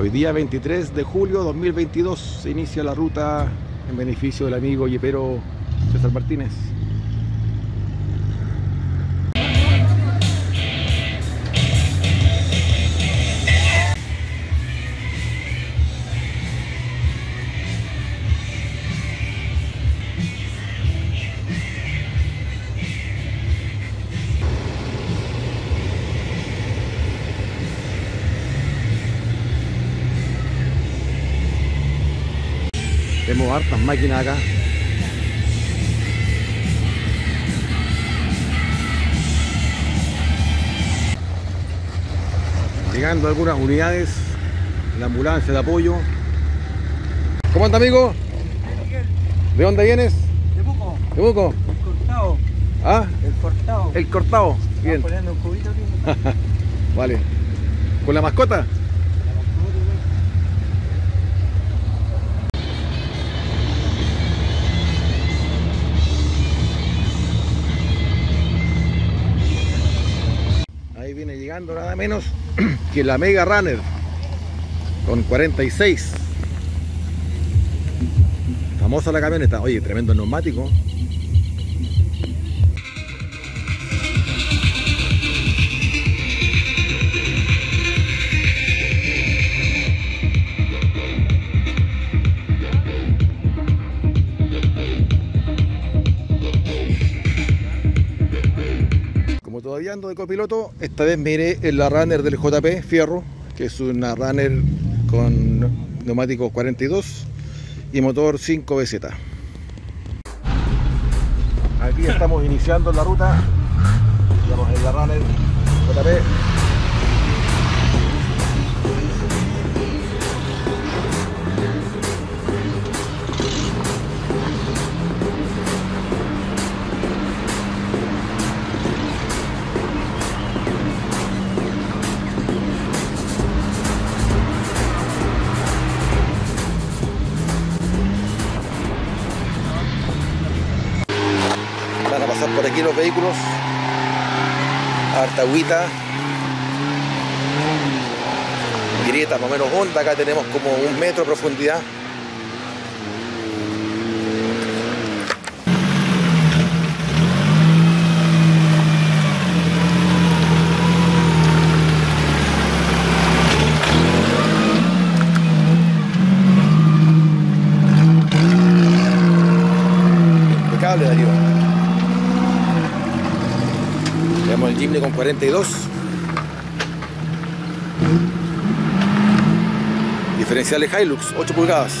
Hoy día 23 de julio 2022 se inicia la ruta en beneficio del amigo yepero César Martínez. Máquinas acá. Llegando algunas unidades, la ambulancia de apoyo. ¿Cómo anda amigo? ¿De dónde vienes? De poco, ¿De Buco? el cortado, Ah, el cortado. el cortado. Bien, poniendo un cubito aquí. vale. ¿Con la mascota? Nada menos que la Mega Runner con 46. Famosa la camioneta. Oye, tremendo neumático. Todavía ando de copiloto, esta vez me iré en la runner del JP Fierro, que es una runner con neumáticos 42 y motor 5BZ. Aquí estamos iniciando la ruta, estamos en la runner JP. Vehículos. Harta agüita. Grieta más o menos honda. Acá tenemos como un metro de profundidad. Impecable Darío. Tenemos el Jimny con 42. Diferenciales Hilux, 8 pulgadas.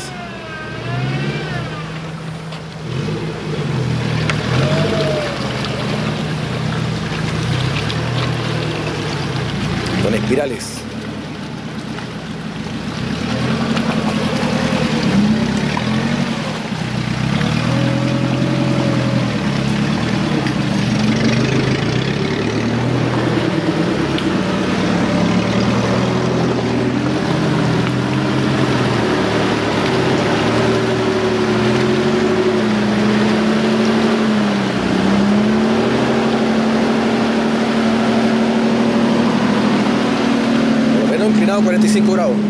Con espirales. 45 graus.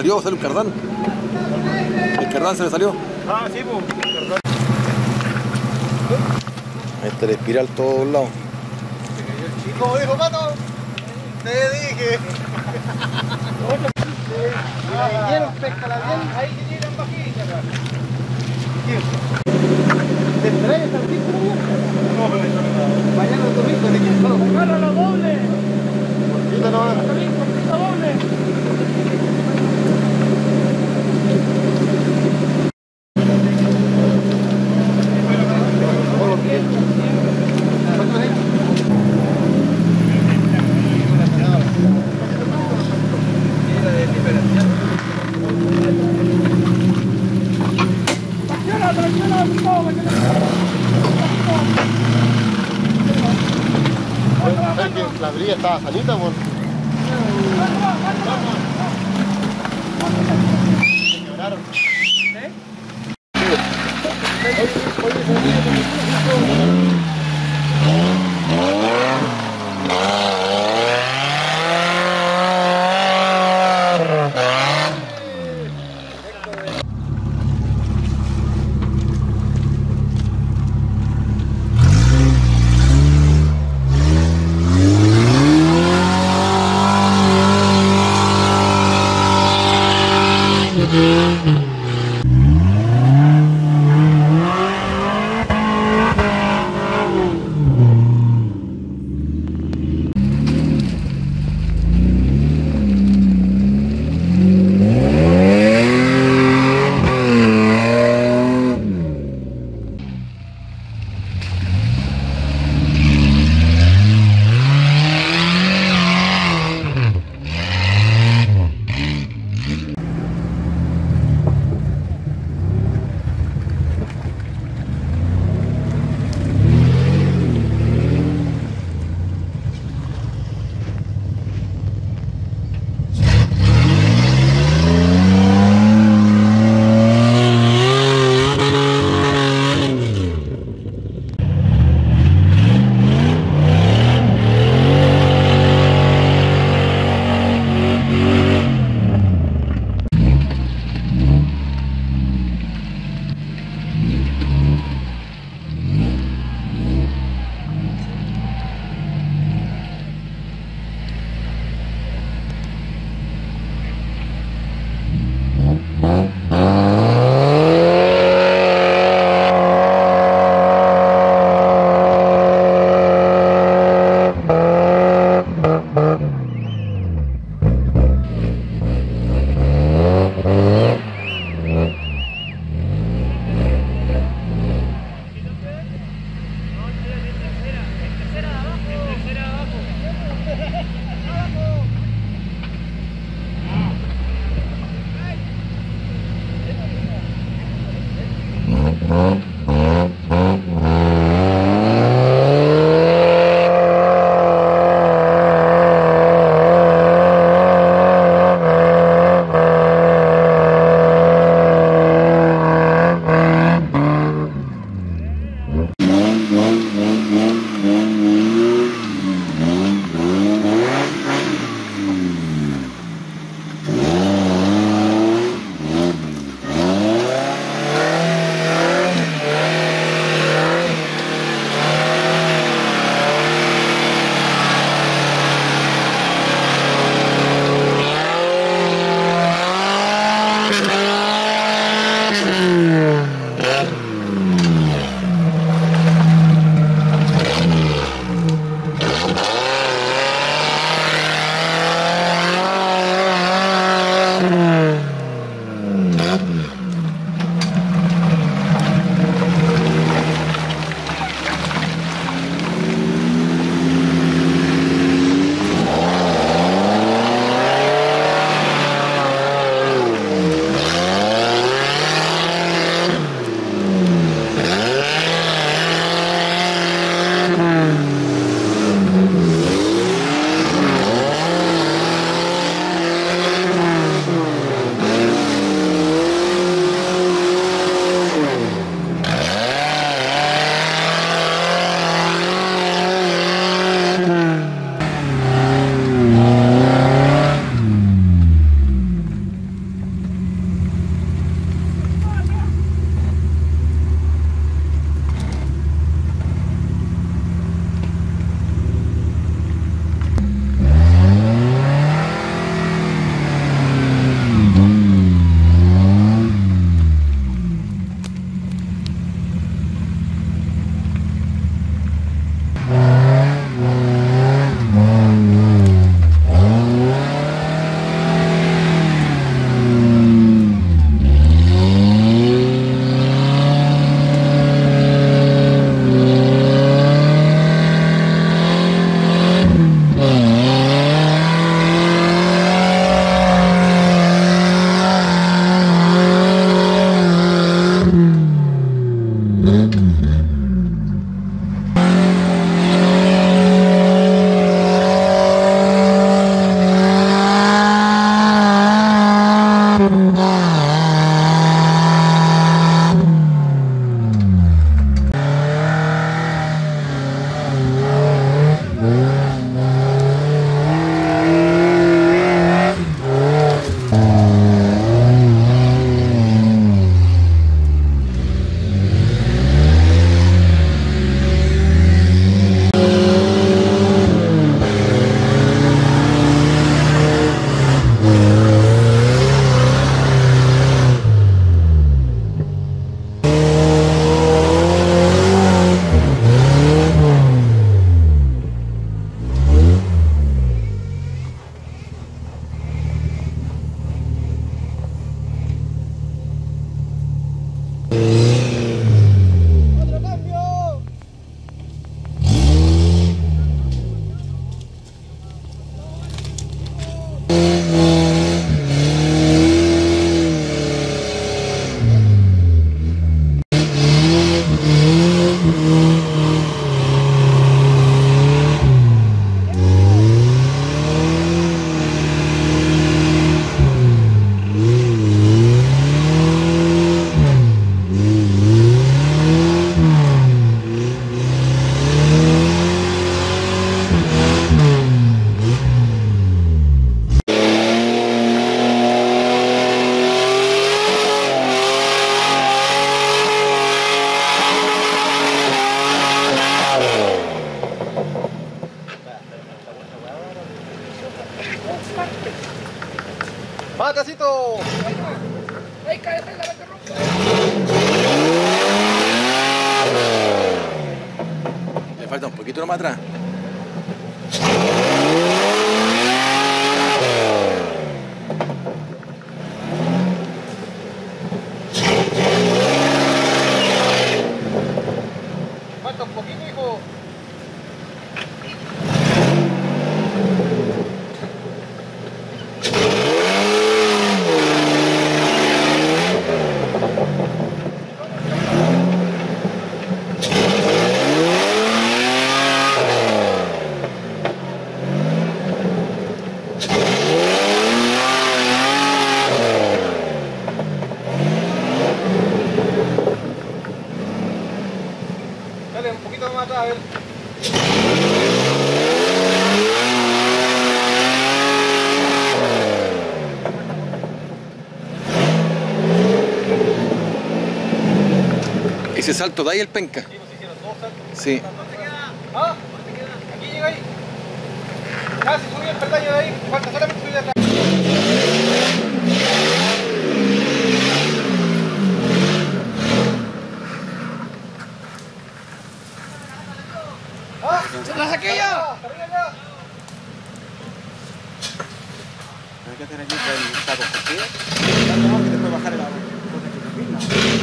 Salió, salió un cardán. El cardán se le salió. Ah, sí, pues. Está el espiral todos lados. Como dijo Pato, te dije. Quiero pescar bien, ahí te tiran bajita, acá. ¿Te traes el tipo No, pero eso no. Mañana el domingo te quiero. ¡Agárralo doble! Cortita no. ¡Salín, cortita doble! ¡Tracciona, tracciona! ¡No, me quedé! ¿Sabes que la brilla estaba sanita, pues? Se quebraron. Ese salto da ahí el penca. Sí, pues hicieron dos saltos. Sí. ¿Dónde queda? ¿Ah? ¿Dónde queda? Aquí llega ahí. Casi subí el peldaño de ahí. Falta solamente subir de atrás. ¿Ah? ¡Se la saqué ya! ¡Arriba ya! Hay que hacer aquí el saco cogido. Tanto más que te puede bajar el agua.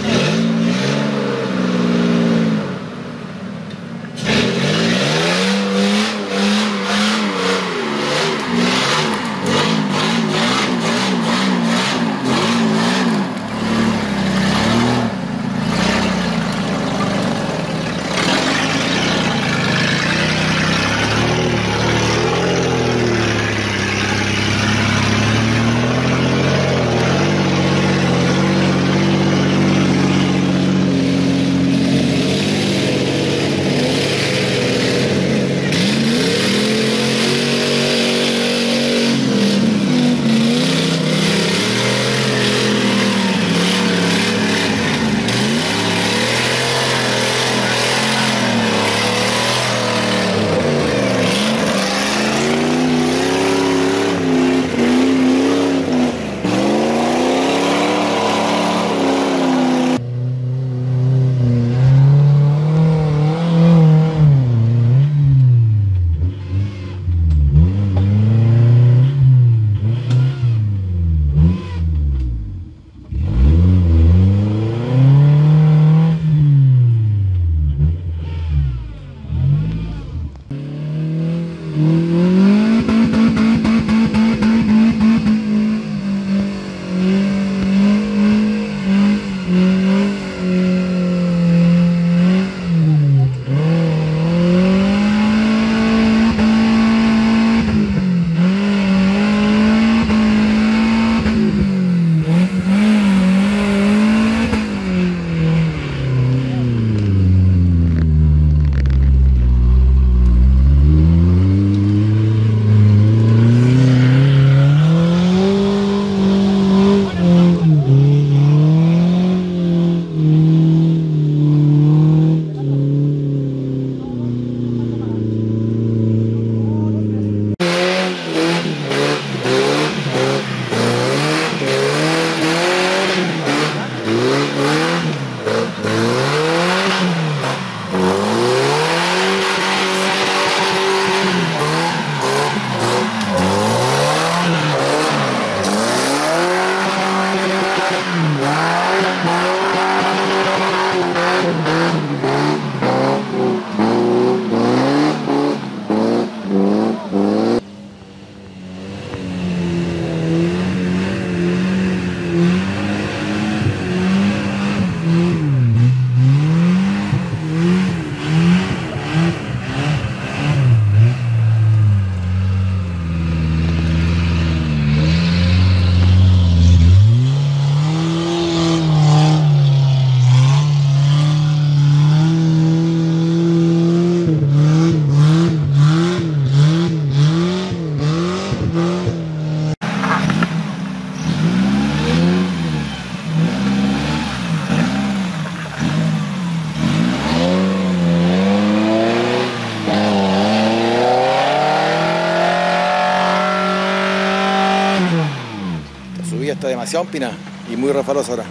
Y muy refalosa ahora.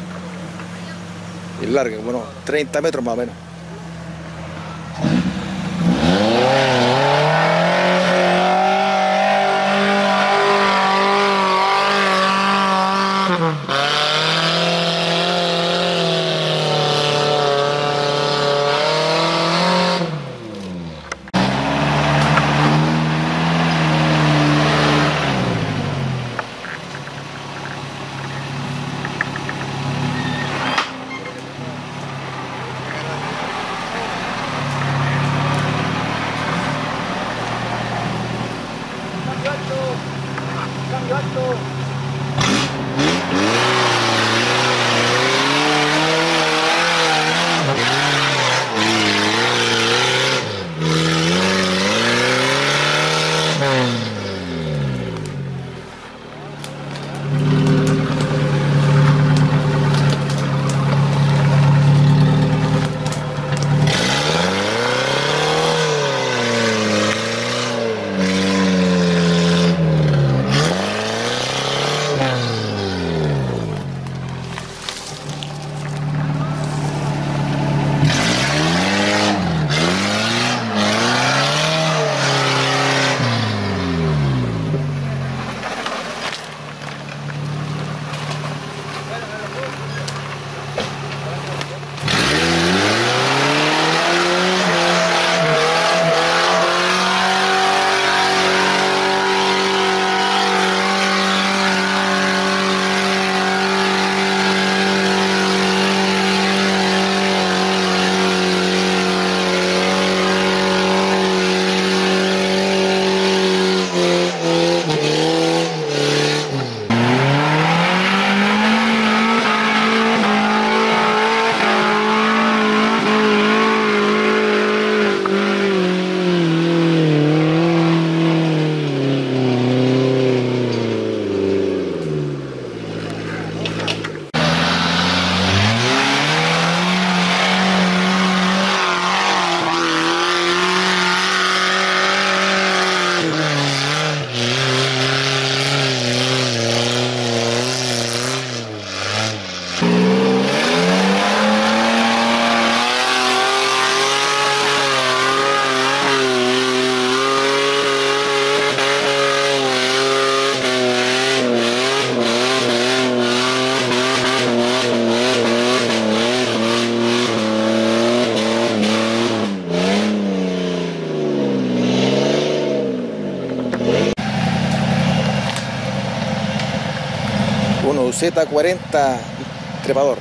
Y larga, bueno, 30 metros más o menos. Uno Z40 trepador.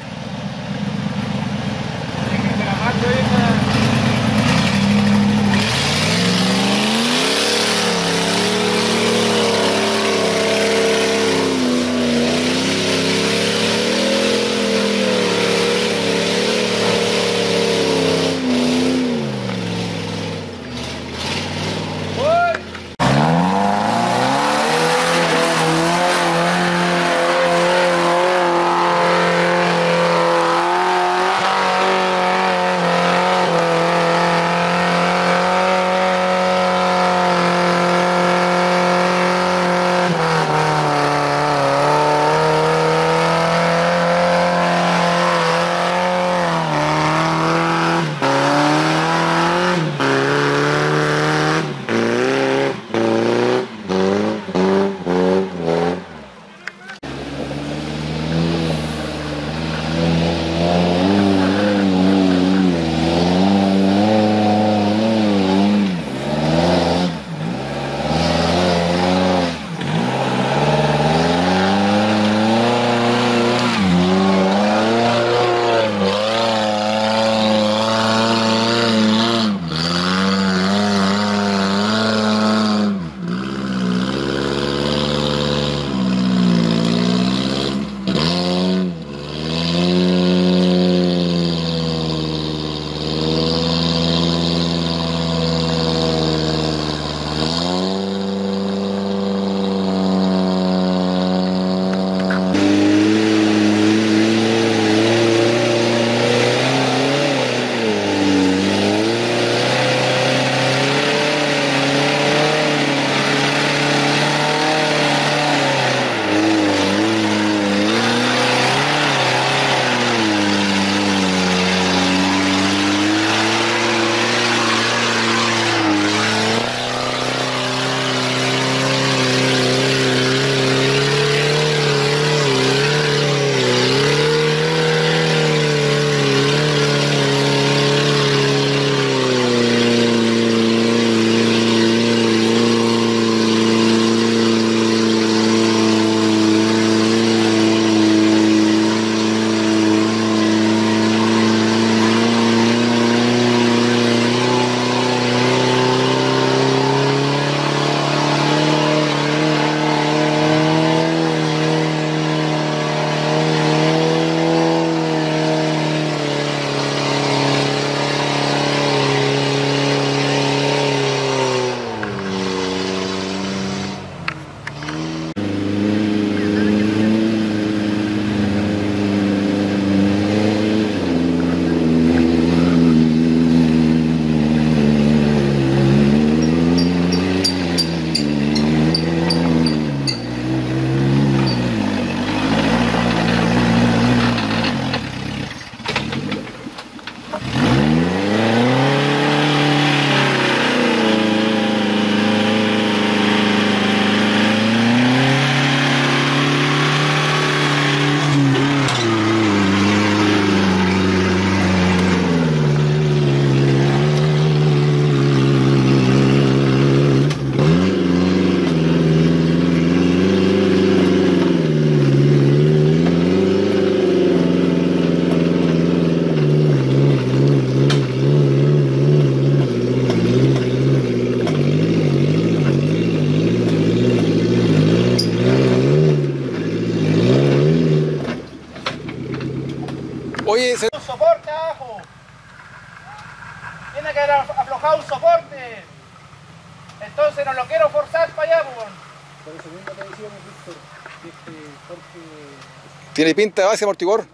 Tiene pinta de base amortiguador.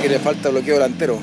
que le falta bloqueo delantero.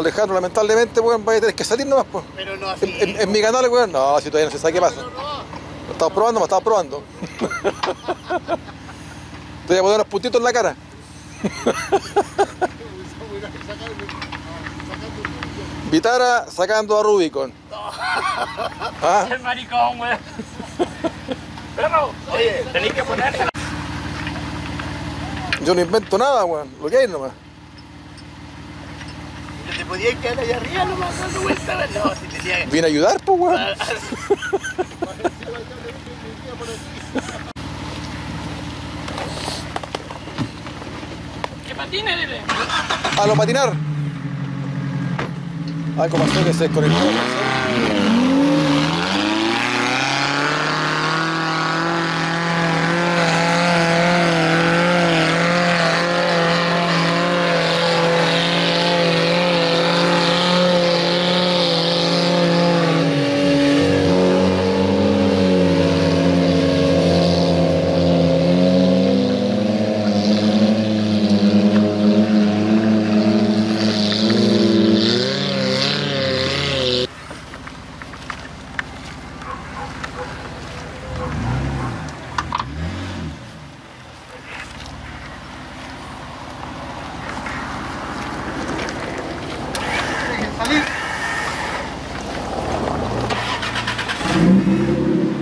Alejandro, lamentablemente, weón, vaya a tener que salir nomás, pues. Pero no así. en- en mi canal, weón, no, si todavía no se sabe qué pasa. Lo estamos probando, me estamos probando. Te voy a poner unos puntitos en la cara. Vitara sacando a Rubicon. ¿Ah? El maricón, weón. Perro, Oye, tenéis que ponérsela. Yo no invento nada, weón. Lo que hay nomás. Te podías quedar allá arriba nomás dando vueltas. No, si tenía. Vine a ayudar, pues, weón. Que patine, dile. A lo patinar. Algo pasó que se desconectó.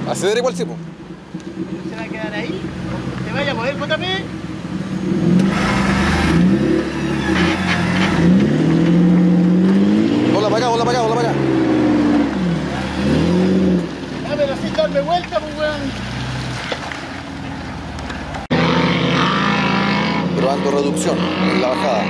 Acceder igual sí, pues. ¿Se va a quedar ahí? ¿Te vaya a mover, JP? Hola para acá, hola para acá, hola para acá. Ya, pero así darme vuelta, pues, weón. Probando reducción en la bajada.